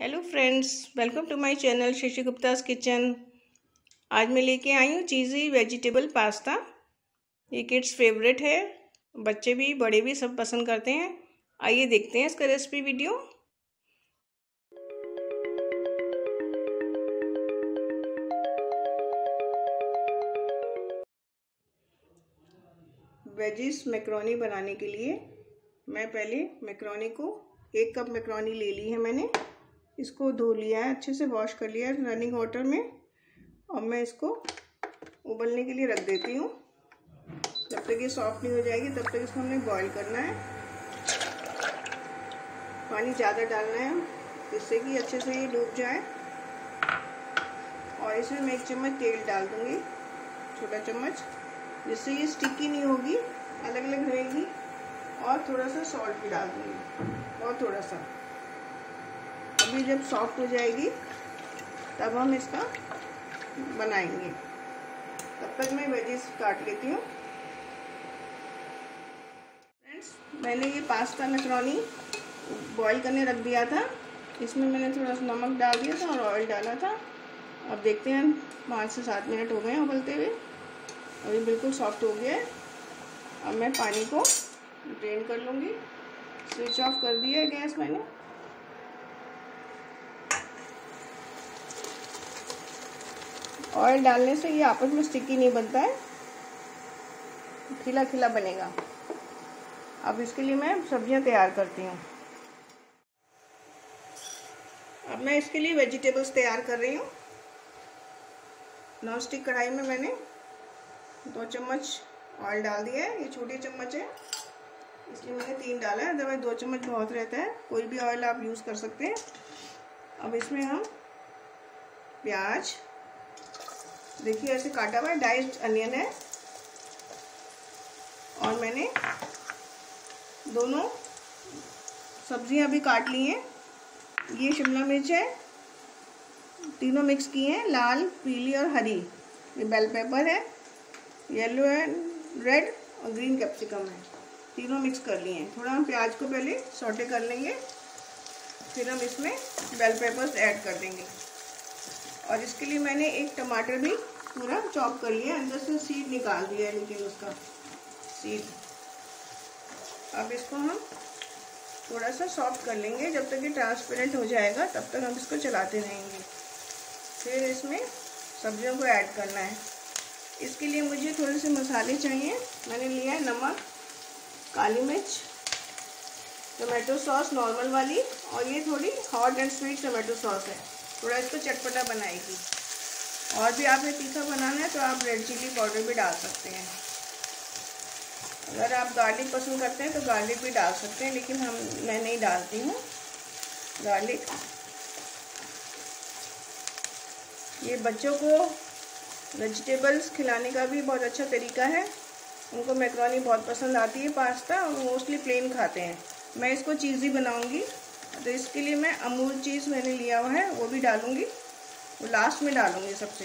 Hello friends welcome to my channel Shashi Gupta's kitchen आज मैं लेके आई हूँ चीज़ी वेजिटेबल पास्ता ये किड्स फेवरेट है। बच्चे भी, बड़े भी सब पसंद करते हैं। आइए देखते हैं इसका रेसिपी वीडियो वेजिस मैक्रोनी बनाने के लिए मैं पहले मैक्रोनी को एक कप मैक्रोनी ले ली है मैंने। इसको धो लिया है, अच्छे से वॉश कर लिया है रनिंग वाटर में। और मैं इसको उबलने के लिए रख देती हूँ। जब तक ये सॉफ्ट नहीं हो जाएगी, तब तक इसको हमने बॉईल करना है। पानी ज़्यादा डालना है, जिससे कि अच्छे से ये डूब जाए। और इसमें मैं एक चम्मच तेल डाल दूँगी, छोटा चम्मच, जिससे ये स्टिकी नहीं होगी अलग अलग रहेगी। और थोड़ा सा सॉल्ट भी डाल दूँगी, और थोड़ा सा। अभी जब सॉफ्ट हो जाएगी, तब हम इसका बनाएँगे। तब तक मैं वेजिस काट लेती हूँ। फ्रेंड्स मैंने ये पास्ता मैकरोनी बॉईल करने रख दिया था। इसमें मैंने थोड़ा सा नमक डाल दिया था और ऑयल डाला था। अब देखते हैं, पाँच से सात मिनट हो गए हैं उबलते हुए। अभी बिल्कुल सॉफ्ट हो गया है। अब मैं पानी को ड्रेन कर लूँगी। स्विच ऑफ़ कर दिया है गैस मैंने। ऑयल डालने से ये आपस में स्टिकी नहीं बनता है। खिला खिला बनेगा। अब इसके लिए मैं सब्ज़ियाँ तैयार करती हूँ। अब मैं इसके लिए वेजिटेबल्स तैयार कर रही हूँ। नॉन स्टिक कढ़ाई में मैंने दो चम्मच ऑयल डाल दिया है। ये छोटी चम्मच है। इसलिए मैंने तीन डाला है। अदरवाइज़ दो चम्मच बहुत रहता है। कोई भी ऑयल आप यूज़ कर सकते हैं। अब इसमें हम प्याज देखिए, ऐसे काटा हुआ डाइस्ड अनियन है। और मैंने दोनों सब्ज़ियाँ भी काट ली हैं। ये शिमला मिर्च है, तीनों मिक्स की हैं, लाल, पीली और हरी। ये बेल पेपर है येलो एंड रेड और ग्रीन कैप्सिकम है। तीनों मिक्स कर लिए हैं। थोड़ा हम प्याज को पहले सोटे कर लेंगे, फिर हम इसमें बेल पेपर्स ऐड कर देंगे। और इसके लिए मैंने एक टमाटर भी पूरा चॉप कर लिया अंदर से सीड निकाल दिया लेकिन उसका सीड। अब इसको हम थोड़ा सा सॉफ्ट कर लेंगे। जब तक ये ट्रांसपेरेंट हो जाएगा, तब तक हम इसको चलाते रहेंगे। फिर इसमें सब्जियों को ऐड करना है। इसके लिए मुझे थोड़े से मसाले चाहिए। मैंने लिया है नमक, काली मिर्च, टमाटो सॉस नॉर्मल वाली, और ये थोड़ी hot and sweet tomato sauce है। थोड़ा इसको चटपटा बनाएगी। और भी आपने तीखा बनाना है तो आप रेड चिली पाउडर भी डाल सकते हैं। अगर आप गार्लिक पसंद करते हैं तो गार्लिक भी डाल सकते हैं, लेकिन हम, मैं नहीं डालती हूँ। गार्लिक। ये बच्चों को वेजिटेबल्स खिलाने का भी बहुत अच्छा तरीका है। उनको मैक्रोनी बहुत पसंद आती है, पास्ता, और मोस्टली प्लेन खाते हैं। मैं इसको चीज़ी बनाऊँगी। तो इसके लिए मैं अमूल चीज़ मैंने लिया हुआ है, वो भी डालूँगी। वो लास्ट में डालूँगी सबसे।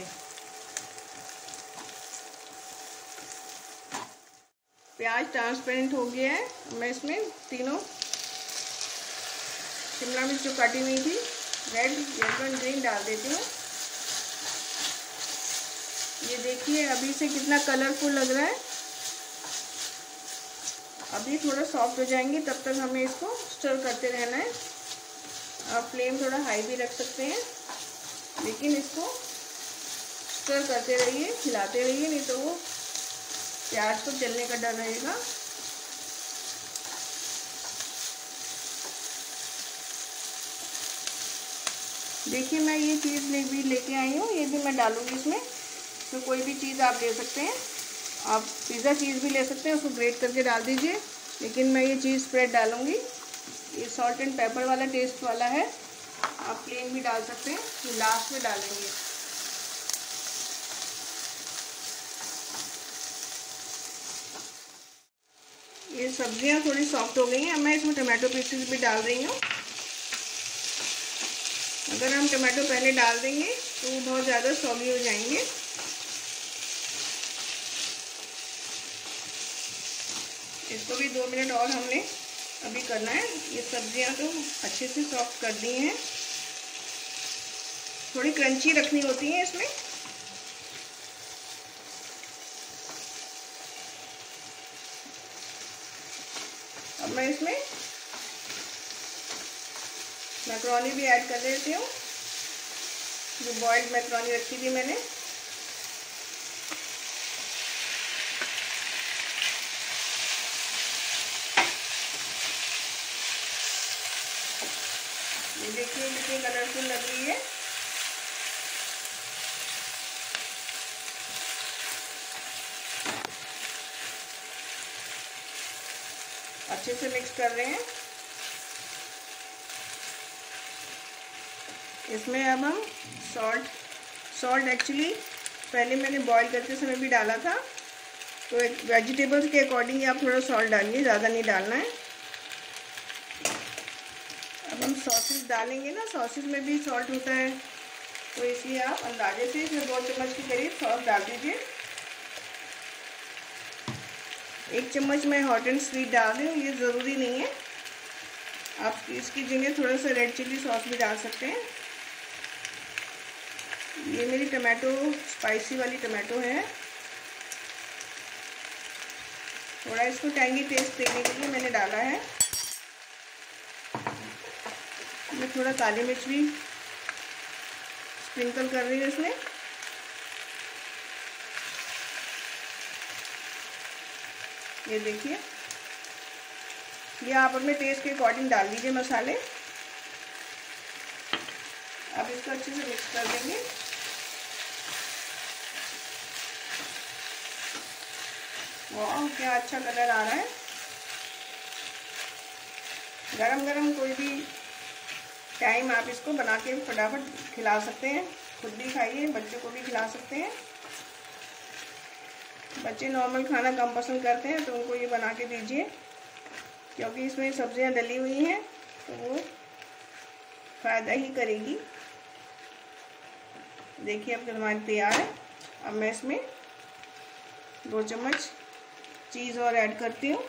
प्याज ट्रांसपेरेंट हो गया है। मैं इसमें तीनों शिमला मिर्च जो काटी हुई थी रेड येलो एंड ग्रीन डाल देती हूँ। ये देखिए, अभी से कितना कलरफुल लग रहा है। अभी थोड़ा सॉफ्ट हो जाएँगे, तब तक हमें इसको स्टर करते रहना है। आप फ्लेम थोड़ा हाई भी रख सकते हैं, लेकिन इसको स्टर करते रहिए खिलाते रहिए, नहीं तो वो प्याज को जलने का डर रहेगा। देखिए मैं ये चीज़ ले भी लेके आई हूँ, ये भी मैं डालूँगी इसमें तो कोई भी चीज़ आप ले सकते हैं। आप पिज़्ज़ा चीज़ भी ले सकते हैं, उसको ग्रेट करके डाल दीजिए, लेकिन मैं ये चीज़ स्प्रेड डालूँगी। ये सॉल्ट एंड पेपर वाला टेस्ट वाला है। आप प्लेन भी डाल सकते हैं लास्ट में डालेंगे। ये सब्ज़ियाँ थोड़ी सॉफ्ट हो गई हैं। मैं इसमें टमाटो पीसेस भी डाल रही हूँ। अगर हम टमाटो पहले डाल देंगे तो वो बहुत ज़्यादा सॉगी हो जाएँगे। इसको भी दो मिनट और हमने अभी करना है। ये सब्ज़ियाँ तो अच्छे से सॉफ्ट कर दी हैं। थोड़ी क्रंची रखनी होती है इसमें। अब मैं इसमें मैक्रोनी भी ऐड कर देती हूँ। जो बॉइल्ड मैक्रोनी रखी थी मैंने। देखिए, कितनी कलरफुल लग रही है। अच्छे से मिक्स कर रहे हैं। इसमें अब हम सॉल्ट सॉल्ट एक्चुअली पहले मैंने बॉईल करते समय भी डाला था। तो वेजिटेबल्स के अकॉर्डिंग आप थोड़ा सॉल्ट डालिए, ज़्यादा नहीं डालना है। सॉसेस डालेंगे ना सॉसेस में भी सॉल्ट होता है। तो इसलिए आप अंदाजे से इसमें दो चम्मच के करीब सॉस डाल दीजिए। एक चम्मच मैं हॉट एंड स्वीट डाल रही हूँ, ये ज़रूरी नहीं है। आप इसकी जगह थोड़ा सा रेड चिल्ली सॉस भी डाल सकते हैं। ये मेरी टमाटो स्पाइसी वाली टमाटो है। थोड़ा इसको टैंगी टेस्ट देने के लिए मैंने डाला है। मैं थोड़ा काली मिर्च भी स्प्रिंकल कर रही हूँ इसमें। ये देखिए। ये आप अपने टेस्ट के अकॉर्डिंग डाल दीजिए मसाले। अब इसको अच्छे से मिक्स कर देंगे। वाह, क्या अच्छा कलर आ रहा है। गरम गरम कोई भी टाइम आप इसको बना के फटाफट खिला सकते हैं। खुद भी खाइए, बच्चों को भी खिला सकते हैं। बच्चे नॉर्मल खाना कम पसंद करते हैं तो उनको ये बना के दीजिए। क्योंकि इसमें सब्ज़ियाँ डली हुई हैं तो वो फ़ायदा ही करेगी। देखिए अब हमारी तैयार है। अब मैं इसमें दो चम्मच चीज़ और ऐड करती हूँ।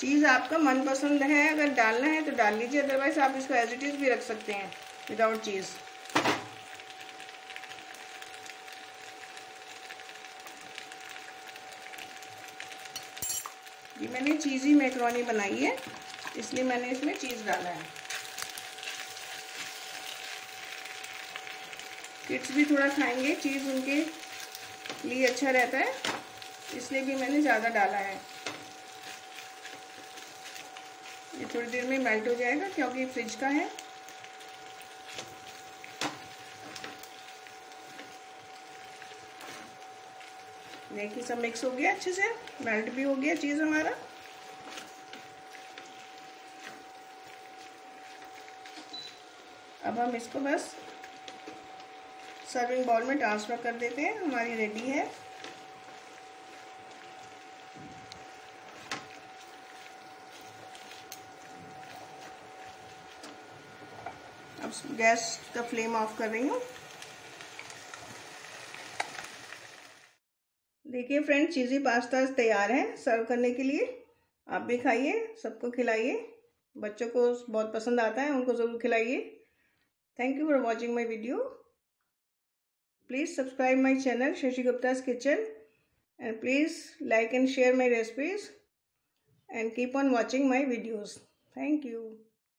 चीज़ आपका मनपसंद है, अगर डालना है तो डाल लीजिए अदरवाइज़ आप इसको एज इट इज़ भी रख सकते हैं विदाउट चीज़ ये मैंने चीज़ी मैक्रोनी बनाई है, इसलिए मैंने इसमें चीज़ डाला है। किड्स भी थोड़ा खाएँगे चीज़ उनके लिए अच्छा रहता है, इसलिए भी मैंने ज़्यादा डाला है। ये थोड़ी देर में मेल्ट हो जाएगा क्योंकि फ्रिज का है। देखिए सब मिक्स हो गया अच्छे से मेल्ट भी हो गया चीज़ हमारा। अब हम इसको बस सर्विंग बाउल में ट्रांसफ़र कर देते हैं, हमारी रेडी है। अब गैस का फ्लेम ऑफ़ कर रही हूँ। देखिए फ्रेंड चीज़ी पास्ता तैयार है सर्व करने के लिए। आप भी खाइए, सबको खिलाइए। बच्चों को बहुत पसंद आता है, उनको ज़रूर खिलाइए। Thank you for watching my video please subscribe my channel Shashi Gupta kitchen and please like and share my recipes and keep on watching my videos thank you